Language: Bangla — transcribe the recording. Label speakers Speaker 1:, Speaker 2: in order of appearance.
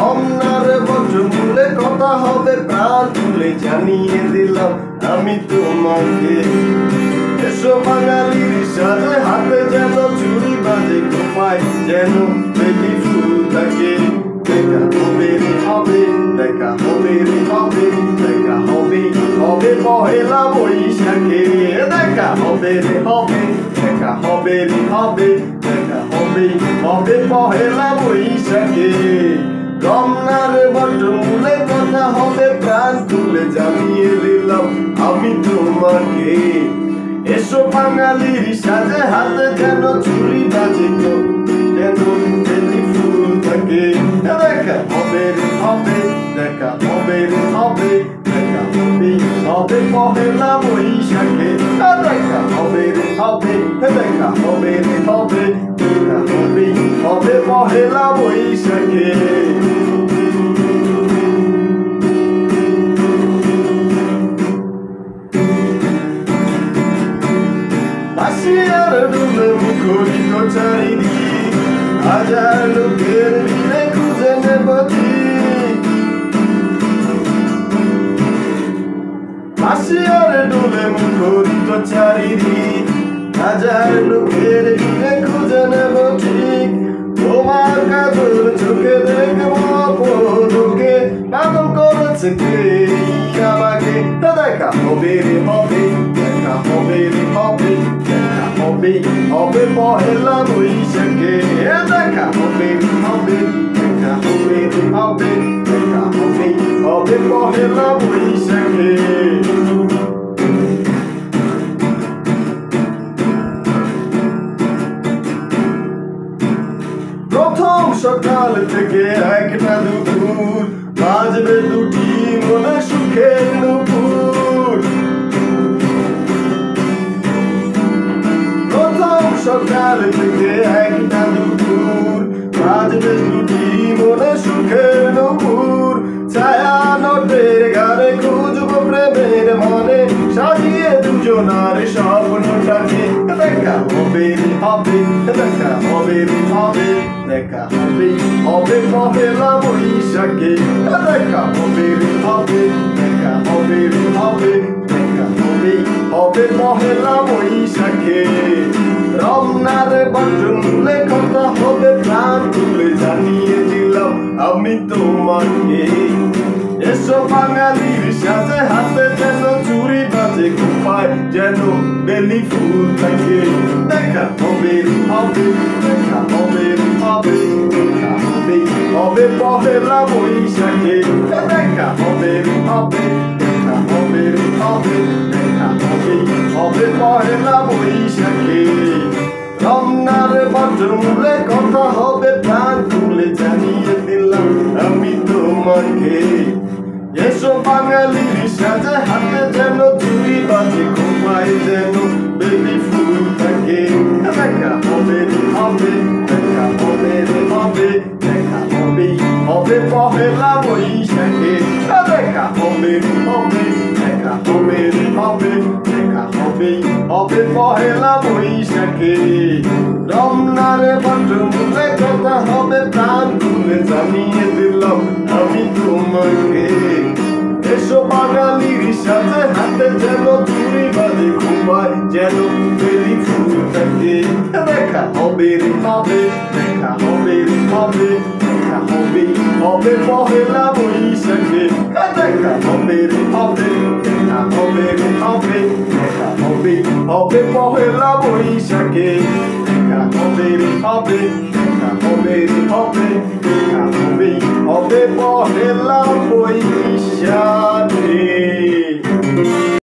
Speaker 1: রমনার বজমূলে কথা হবে, প্রাণ তুলে জানিয়ে দিলাম আমি তোমাকে। এসো বাঙালির সাথে হাতে যেন চুরি বাজে ঘুমায় যেন বেলি ফুল থাকে। দেখা হবে রে হবে, দেখা হবে রে হবে, দেখা হবে হবে পহেলা বৈশাখে। দেখা হবে রে হবে, দেখা হবে রে হবে, দেখা হবে হবে পহেলা বৈশাখে। রমনার বটমূলে কথা হবে, প্রাণ তুলে জানিয়ে দিলাম আমি তোমাকে। এসো বাঙালির সাথে হাতে যেন চুরি বাজে তো, যেন ফুল থাকে। দেখা হবে রে, হবে, দেখা হবে রে, হবে, দেখা হবে হবে পহেলা বৈশাখে। দেখা হবে রে, হবে দেখা হবে রে, হবে, দেখা হবে হবে পহেলা হাজার লোকের ভিড়ে খুঁজে নেব ঠিক আসিয়ার মুখরিত চারিদিক হাজার লোকের ভিড়ে খুঁজে নেব ঠিক। তোমার কাজল চোখে দেখব অপরকে পাগল করেছে কে? আমাকে দেখা হবে। দেখা হবে হবে পহেলা বৈশাখে দেখা হবে রে হবে দেখা হবে রে হবে দেখা হবে হবে পহেলা বৈশাখে প্রথম সকাল থেকে একটা দুপুর সকাল থেকে একটা দুপুর বাজবে দুটি মনে সুখের নুপুর ছায়া নটের গানে খুঁজবো প্রেমের মনে সাজিয়ে দুজনার স্বপ্নটাকে দেখা হবে হবে দেখা হবে হবে দেখা হবে হবে পহেলা বৈশাখে দেখা হবে হবে দেখা হবে বটমূলে কথা হবে, প্রাণ তুলে জানিয়ে দিলাম আমি তোমাকে। এসো বাঙালির সাথে হাতে যেন চুরি বাজে ঘুমায় যেন বেলি ফুল থাকে। দেখা হবে হবে, দেখা হবে হবে, দেখা হবে হবে পহেলা বৈশাখে। দেখা হবে হবে, দেখা হবে হবে, দেখা হবে হবে পহেলা বৈশাখে। রমনার বটমূলে কথা হবে, প্রাণ তুলে জানিয়ে দিলাম, আমি তোমাকে। এসো বাঙালির সাথে হাতে যেন, চুরি বাজে, ঘুমায় যেন, বেবি ফুল থাকে। দেখা হবে হবে, দেখা হবে হবে, দেখা হবে হবে পহেলা বৈশাখে। দেখা হবে হবে, দেখা হবে হবে দেখা হবে পহেলা বৈশাখে। রমনার বটমূলে কথা হবে, প্রাণ তুলে জানিয়ে দিলাম আমি তোমাকে। এসো বাঙালির সাথে হাতে যেন চুরি বাজে ঘুমায়, যেন বেলি ফুল থাকে। দেখা হবে রে হবে দেখা হবে রে হবে দেখা হবে হবে পহেলা বৈশাখে। দেখা হবে রে হবে bebe obe nega obe obe pohe la boisha ke nega obe obe nega obe obe nega obe obe pohe la